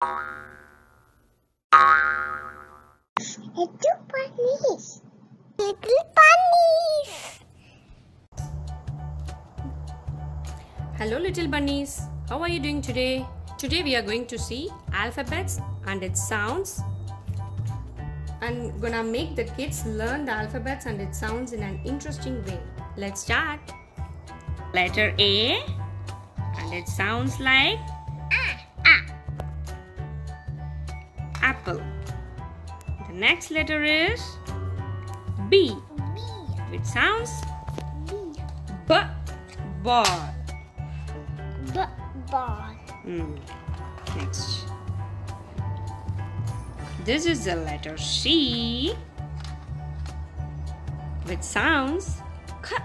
Little bunnies. Hello little bunnies. How are you doing today? Today we are going to see alphabets and its sounds. I'm gonna make the kids learn the alphabets and its sounds in an interesting way. Let's start. Letter A and it sounds like apple. The next letter is B which sounds B. B ball. B. Ball. Hmm. Next. This is the letter C, which sounds k,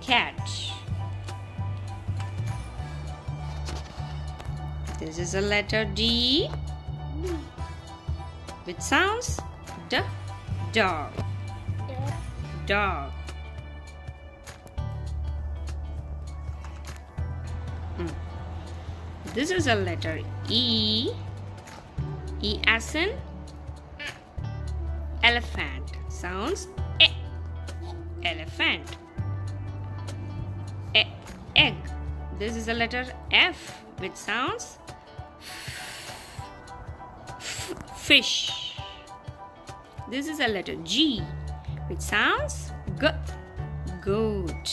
cat. This is the letter D, D. which sounds d, dog, dog. Hmm. This is a letter E. E as in elephant. Sounds e. Elephant. E. Egg. This is a letter F, which sounds fish. This is a letter G, which sounds g. Goat.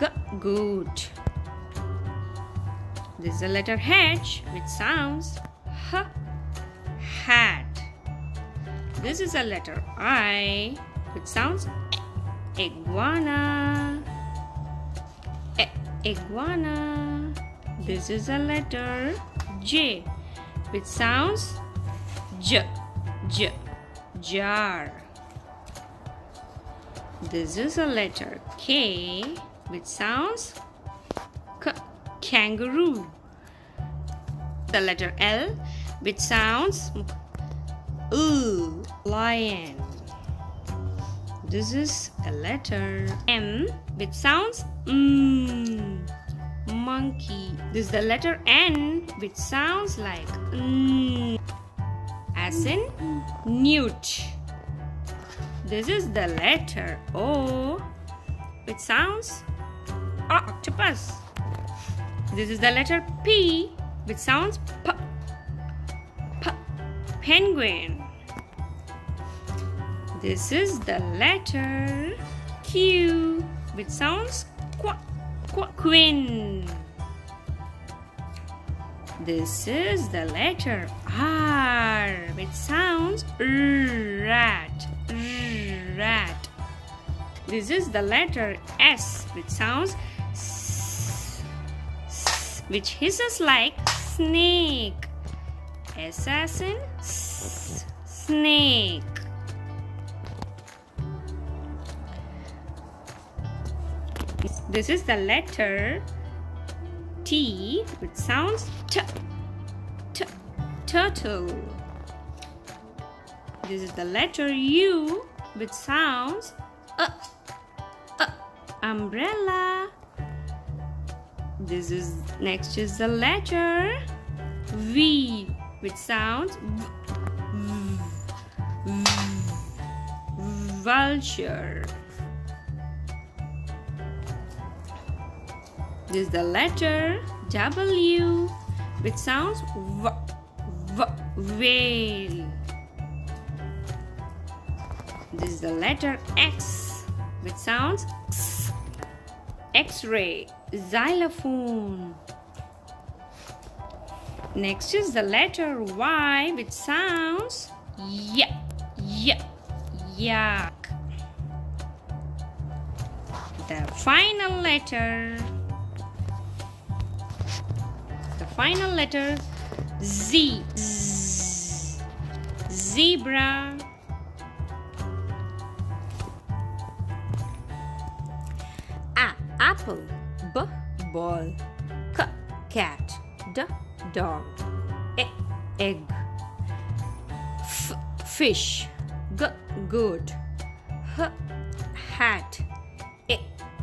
G. Goat. This is a letter H, which sounds h. Hat. This is a letter I, which sounds iguana. E- iguana. This is a letter J, which sounds j, j, jar. This is a letter K, which sounds k, kangaroo. The letter L, which sounds ooh, lion. This is a letter M, which sounds mm, monkey. This is the letter N, which sounds like mm, as in newt. This is the letter O, which sounds octopus. This is the letter P, which sounds p, p, penguin. This is the letter Q, which sounds qu, qu, queen. This is the letter R, This is the letter S, which sounds s, which hisses like snake. Assassin, snake. This is the letter T, which sounds t, t, turtle. This is the letter U, which sounds uh, umbrella. This is next is the letter V, which sounds vulture. This is the letter W, which sounds v, v, whale. This is the letter X, which sounds x, X-ray, xylophone. Next is the letter Y, which sounds y, y, yak. The final letter, the final letter Z, z zebra. Apple B. Ball. C cat. D. Dog. E. Egg. F. Fish. G. Goat. H. Hat. I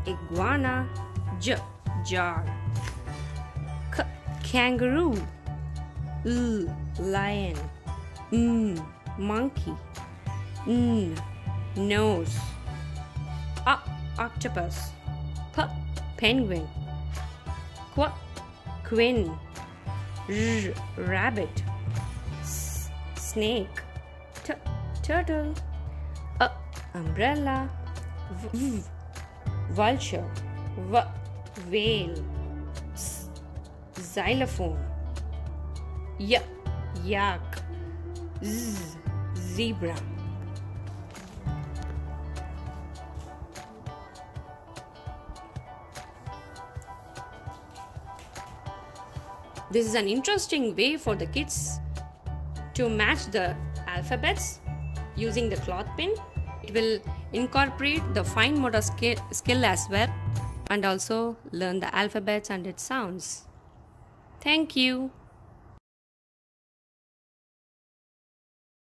iguana. J. Jar. K. Kangaroo. L, lion. M, monkey. N, nose. O, octopus. P, penguin. Qu, queen. R, rabbit. S, snake. T, turtle. A, umbrella. V, vulture. V, whale. S, xylophone. Y, yak. Z, zebra. This is an interesting way for the kids to match the alphabets using the cloth pin. It will incorporate the fine motor skill, as well and also learn the alphabets and its sounds. Thank you.